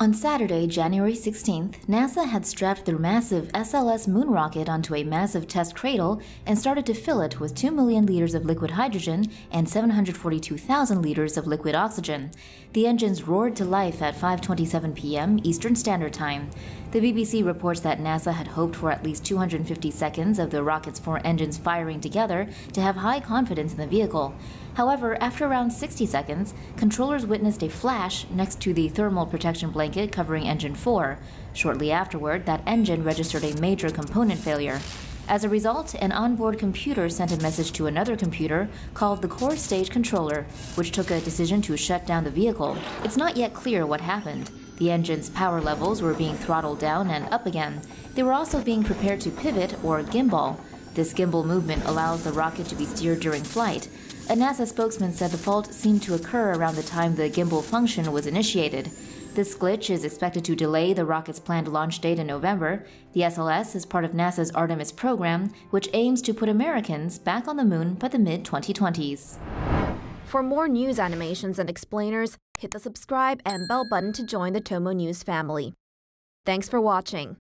On Saturday, January 16th, NASA had strapped their massive SLS moon rocket onto a massive test cradle and started to fill it with 2 million liters of liquid hydrogen and 742,000 liters of liquid oxygen. The engines roared to life at 5:27 p.m. Eastern Standard Time. The BBC reports that NASA had hoped for at least 250 seconds of the rocket's four engines firing together to have high confidence in the vehicle. However, after around 60 seconds, controllers witnessed a flash next to the thermal protection blanket covering engine 4. Shortly afterward, that engine registered a major component failure. As a result, an onboard computer sent a message to another computer called the core stage controller, which took a decision to shut down the vehicle. It's not yet clear what happened. The engine's power levels were being throttled down and up again. They were also being prepared to pivot or gimbal. This gimbal movement allows the rocket to be steered during flight. A NASA spokesman said the fault seemed to occur around the time the gimbal function was initiated. This glitch is expected to delay the rocket's planned launch date in November. The SLS is part of NASA's Artemis program, which aims to put Americans back on the moon by the mid 2020s. For more news animations and explainers, hit the subscribe and bell button to join the Tomo News family. Thanks for watching.